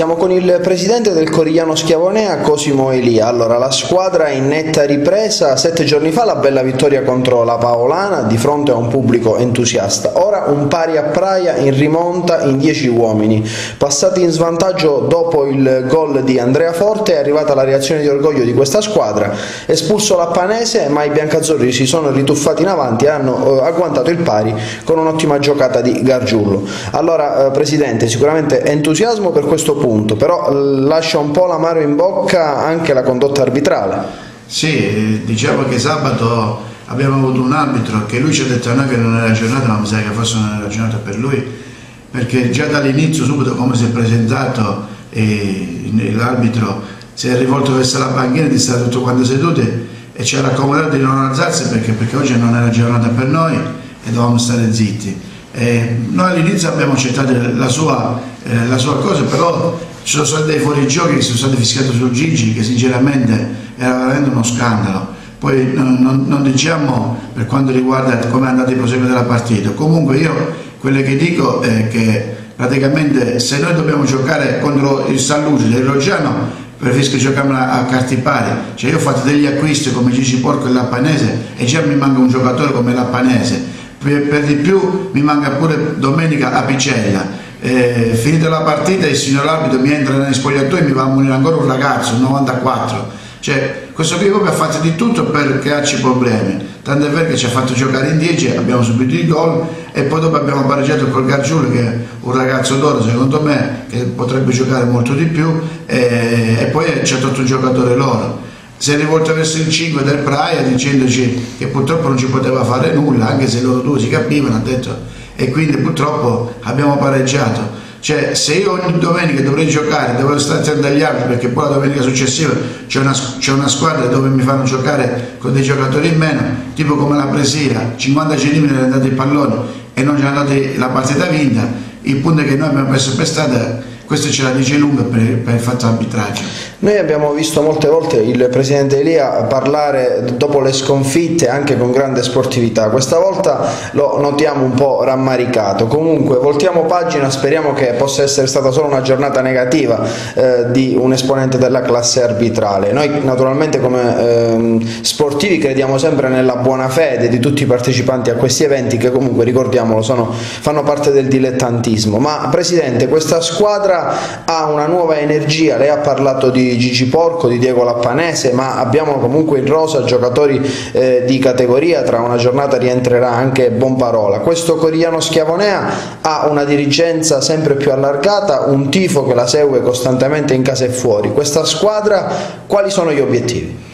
Siamo con il presidente del Corigliano Schiavonea, Cosimo Elia. Allora, la squadra in netta ripresa, sette giorni fa la bella vittoria contro la Paolana di fronte a un pubblico entusiasta. Ora un pari a Praia in rimonta in dieci uomini. Passati in svantaggio dopo il gol di Andrea Forte è arrivata la reazione di orgoglio di questa squadra. Espulso la Panese, ma i biancazzurri si sono rituffati in avanti e hanno eh, agguantato il pari con un'ottima giocata di Gargiullo. Allora, eh, presidente, sicuramente entusiasmo per questo punto, però lascia un po' l'amaro in bocca anche la condotta arbitrale. Sì, diciamo che sabato abbiamo avuto un arbitro che lui ci ha detto a noi che non era giornata, ma mi sa che forse non era giornata per lui, perché già dall'inizio, subito come si è presentato, l'arbitro si è rivolto verso la banchina di stare tutto quanto seduti e ci ha raccomandato di non alzarsi perché, perché oggi non era giornata per noi e dovevamo stare zitti. E noi all'inizio abbiamo accettato la sua, eh, la sua, cosa, però ci sono stati dei fuorigiochi che sono stati fischiati su Gigi, che sinceramente era veramente uno scandalo. Poi non, non, non diciamo per quanto riguarda come è andato il proseguo della partita. Comunque io quello che dico è che praticamente se noi dobbiamo giocare contro il San Lucido e il Roggiano preferisco giocare a carte pari cioè io ho fatto degli acquisti come Gigi Porco e Lappanese e già mi manca un giocatore come Lappanese per, per di più mi manca pure domenica a Picella. Eh, finita la partita il signor arbitro mi entra negli spogliatoi e mi va a munire ancora un ragazzo, un 94. Cioè, questo qui proprio ha fatto di tutto per crearci problemi. Tanto è vero che ci ha fatto giocare in 10, abbiamo subito il gol e poi dopo abbiamo pareggiato col Gargiulo che è un ragazzo d'oro secondo me, che potrebbe giocare molto di più e, e poi ha tolto un giocatore loro si è rivolto verso il 5 del Praia dicendoci che purtroppo non ci poteva fare nulla, anche se loro due si capivano, ha detto, e quindi purtroppo abbiamo pareggiato. Cioè, se io ogni domenica dovrei giocare, devo stare attento agli altri, perché poi la domenica successiva c'è una, una, squadra dove mi fanno giocare con dei giocatori in meno, tipo come la Presira, 50 cm è andato il pallone e non c'è andata la partita vinta, il punto è che noi abbiamo messo per strada questo ce la dice lunga per, per il fatto arbitraggio. Noi abbiamo visto molte volte il Presidente Elia parlare dopo le sconfitte anche con grande sportività, questa volta lo notiamo un po' rammaricato, comunque voltiamo pagina, speriamo che possa essere stata solo una giornata negativa eh, di un esponente della classe arbitrale. Noi naturalmente come eh, sportivi crediamo sempre nella buona fede di tutti i partecipanti a questi eventi che comunque ricordiamolo sono, fanno parte del dilettantismo, ma Presidente questa squadra ha una nuova energia, lei ha parlato di Gigi Porco, di Diego Lappanese, ma abbiamo comunque in rosa giocatori eh, di categoria, tra una giornata rientrerà anche Bonparola. Questo Corigliano Schiavonea ha una dirigenza sempre più allargata, un tifo che la segue costantemente in casa e fuori. Questa squadra quali sono gli obiettivi?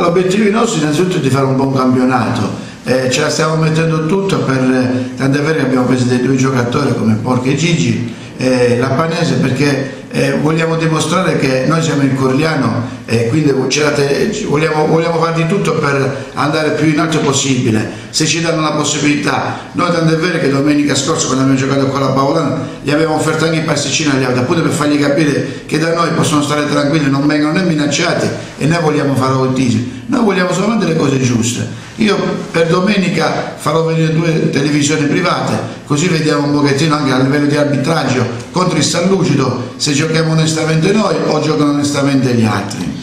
L'obiettivo nostro innanzitutto è di fare un buon campionato. Eh, ce la stiamo mettendo tutto per, eh, tant'è vero che abbiamo preso dei due giocatori come Porco e Gigi eh, la Panese perché eh, vogliamo dimostrare che noi siamo in Corliano e quindi vogliamo, vogliamo, fare di tutto per andare più in alto possibile. Se ci danno la possibilità noi tanto è vero che domenica scorsa quando abbiamo giocato con la Paolana gli abbiamo offerto anche i pasticcini agli altri appunto per fargli capire che da noi possono stare tranquilli non vengono né minacciati e noi vogliamo fare autismo. Noi vogliamo solamente le cose giuste. Io per domenica farò venire due televisioni private, così vediamo un pochettino anche a livello di arbitraggio contro il San Lucido se giochiamo onestamente noi o giocano onestamente gli altri.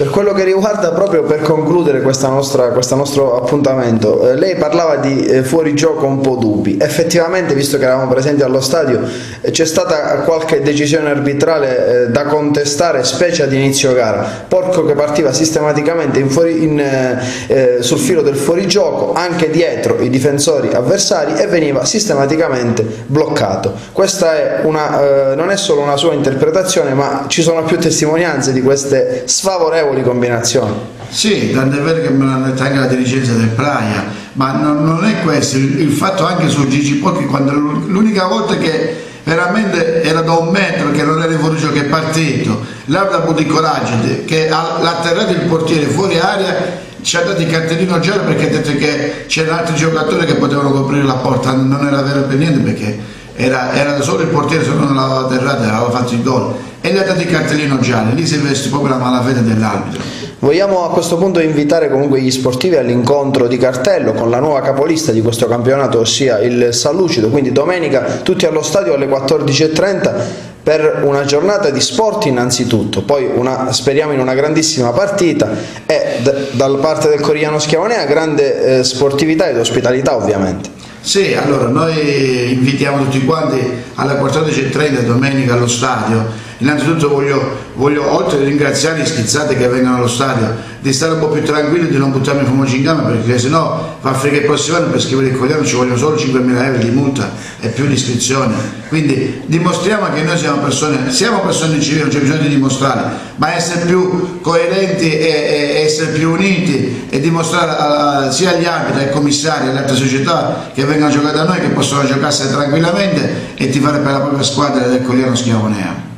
Per quello che riguarda proprio per concludere nostra, questo nostro appuntamento, eh, lei parlava di eh, fuorigioco un po' dubbi. Effettivamente, visto che eravamo presenti allo stadio, eh, c'è stata qualche decisione arbitrale eh, da contestare, specie ad inizio gara. Porco che partiva sistematicamente in fuori, in, eh, eh, sul filo del fuorigioco, anche dietro i difensori avversari e veniva sistematicamente bloccato. Questa è una, non è solo una sua interpretazione, ma ci sono più testimonianze di queste sfavorevoli notevoli combinazioni. Sì, tanto è vero che me l'hanno detto anche la dirigenza del Praia, ma non, non è questo, il, il, fatto anche su Gigi Pochi, quando l'unica volta che veramente era da un metro che non era il fuorigioco che è partito, l'ha avuto il coraggio che ha atterrato il portiere fuori aria ci ha dato il cartellino giallo perché ha detto che c'erano altri giocatori che potevano coprire la porta, non era vero per niente perché era, era solo il portiere se non l'aveva atterrato aveva fatto il gol e gli ha dato il cartellino giallo, lì si veste proprio la malafede dell'arbitro. Vogliamo a questo punto invitare comunque gli sportivi all'incontro di cartello con la nuova capolista di questo campionato, ossia il San Lucido, quindi domenica tutti allo stadio alle 14.30 per una giornata di sport innanzitutto, poi una, speriamo in una grandissima partita e dalla parte del Corigliano Schiavonea grande eh, sportività ed ospitalità ovviamente. Sì, allora noi invitiamo tutti quanti alle 14.30 domenica allo stadio. Innanzitutto voglio, voglio oltre a ringraziare gli schizzati che vengono allo stadio, di stare un po' più tranquilli, di non buttarmi fumoci in gamma perché sennò fa frega il prossimo anno per scrivere il cogliano ci vogliono solo 5.000 euro di multa e più l'iscrizione. Quindi dimostriamo che noi siamo persone, siamo persone civili, non c'è bisogno di dimostrare, ma essere più coerenti e, e essere più uniti e dimostrare uh, sia agli arbitri, ai commissari, alle altre società che vengono a giocare da noi che possono giocarsene tranquillamente e tifare per la propria squadra del Cogliano Schiavonea.